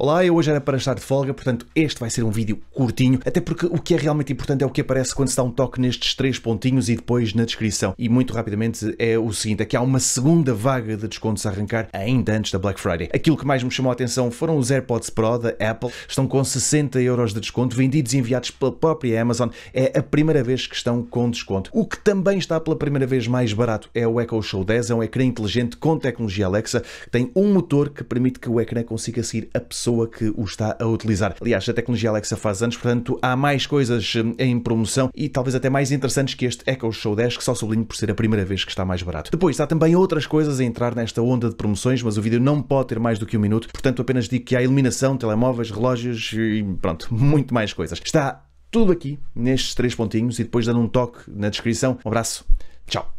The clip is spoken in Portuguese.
Olá, eu hoje era para estar de folga, portanto este vai ser um vídeo curtinho, até porque o que é realmente importante é o que aparece quando se dá um toque nestes três pontinhos e depois na descrição. E muito rapidamente é o seguinte, é que há uma segunda vaga de descontos a arrancar ainda antes da Black Friday. Aquilo que mais me chamou a atenção foram os AirPods Pro da Apple, estão com 60 euros de desconto, vendidos e enviados pela própria Amazon. É a primeira vez que estão com desconto. O que também está pela primeira vez mais barato é o Echo Show 10, é um ecrã inteligente com tecnologia Alexa, tem um motor que permite que o ecrã consiga seguir a pessoa pessoa que o está a utilizar. Aliás, a tecnologia Alexa faz anos, portanto, há mais coisas hum, em promoção e talvez até mais interessantes que este Echo Show 10, que só sublinho por ser a primeira vez que está mais barato. Depois, há também outras coisas a entrar nesta onda de promoções, mas o vídeo não pode ter mais do que um minuto, portanto, apenas digo que há iluminação, telemóveis, relógios e pronto, muito mais coisas. Está tudo aqui nestes três pontinhos e depois dando um toque na descrição. Um abraço, tchau.